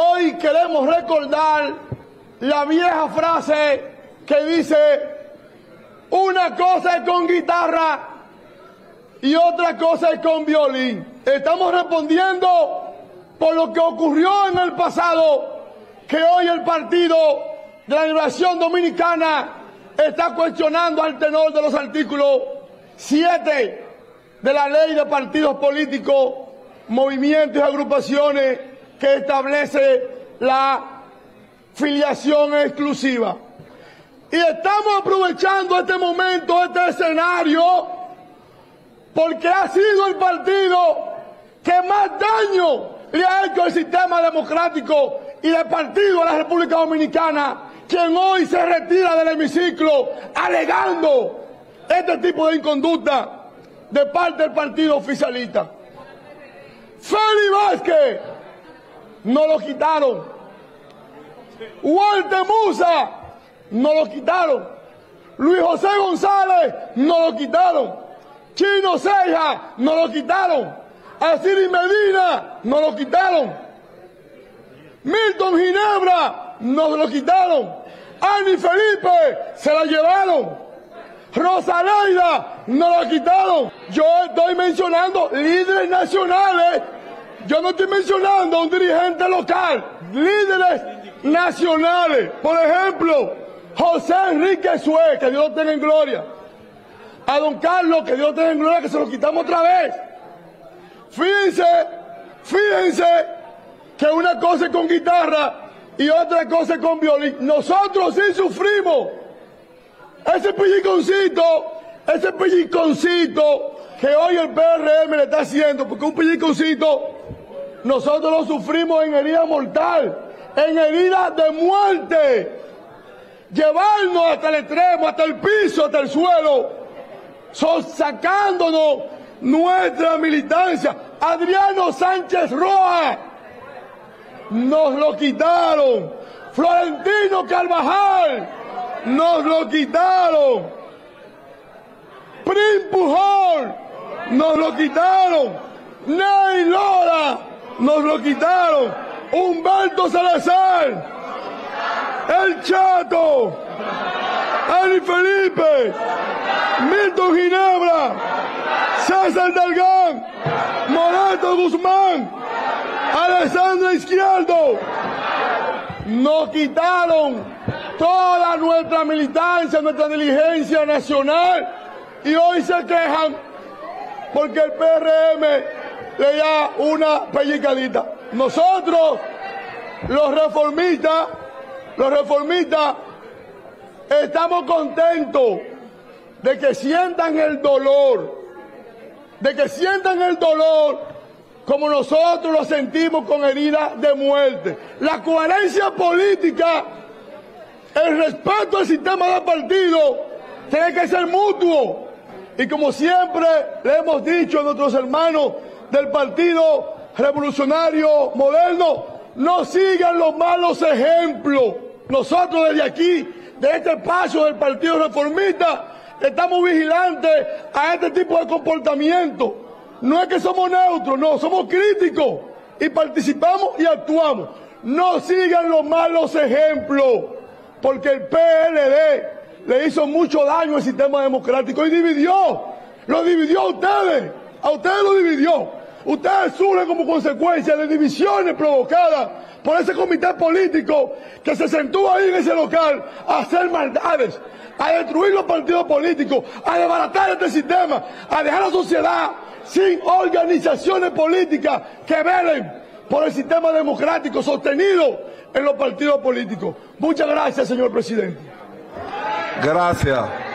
Hoy queremos recordar la vieja frase que dice, una cosa es con guitarra y otra cosa es con violín. Estamos respondiendo por lo que ocurrió en el pasado, que hoy el partido de la Liberación Dominicana está cuestionando al tenor de los artículos 7 de la ley de partidos políticos, movimientos y agrupaciones que establece la filiación exclusiva. Y estamos aprovechando este momento, este escenario, porque ha sido el partido que más daño le ha hecho al sistema democrático y del partido de la República Dominicana, quien hoy se retira del hemiciclo alegando este tipo de inconducta de parte del partido oficialista. Félix Vázquez no lo quitaron. Walter Musa no lo quitaron. Luis José González no lo quitaron. Chino Ceja no lo quitaron. Asiri Medina no lo quitaron. Milton Ginebra no lo quitaron. Ani Felipe se la llevaron. Rosaleida no lo quitaron. Yo estoy mencionando líderes nacionales. Yo no estoy mencionando a un dirigente local. Líderes nacionales. Por ejemplo, José Enrique Sue, que Dios tenga en gloria. A don Carlos, que Dios tenga en gloria, que se lo quitamos otra vez. Fíjense, fíjense que una cosa es con guitarra y otra cosa es con violín. Nosotros sí sufrimos ese pelliconcito, ese pelliconcito que hoy el PRM le está haciendo, porque un pelliconcito nosotros lo sufrimos en herida mortal, en herida de muerte. Llevarnos hasta el extremo, hasta el piso, hasta el suelo, sacándonos nuestra militancia. Adriano Sánchez Roa nos lo quitaron. Florentino Carvajal nos lo quitaron. Prim Pujol nos lo quitaron. Ney Lora nos lo quitaron. Humberto Salazar, El Chato, Ani Felipe, Milton Ginebra, César Dalgán, Morato Guzmán, Alessandra Izquierdo, nos quitaron toda nuestra militancia, nuestra diligencia nacional y hoy se quejan porque el PRM le da una pellicadita. Nosotros, los reformistas, los reformistas, estamos contentos de que sientan el dolor, de que sientan el dolor como nosotros lo sentimos con heridas de muerte. La coherencia política, el respeto al sistema de partido, tiene que ser mutuo. Y como siempre le hemos dicho a nuestros hermanos del Partido Revolucionario Moderno, no sigan los malos ejemplos. Nosotros desde aquí, de este espacio del Partido Reformista, estamos vigilantes a este tipo de comportamiento. No es que somos neutros, no, somos críticos y participamos y actuamos. No sigan los malos ejemplos, porque el PLD le hizo mucho daño al sistema democrático y dividió, lo dividió a ustedes, a ustedes lo dividió. Ustedes sufren como consecuencia de divisiones provocadas por ese comité político que se sentó ahí en ese local a hacer maldades, a destruir los partidos políticos, a desbaratar este sistema, a dejar a la sociedad sin organizaciones políticas que velen por el sistema democrático sostenido en los partidos políticos. Muchas gracias, señor presidente. Gracias.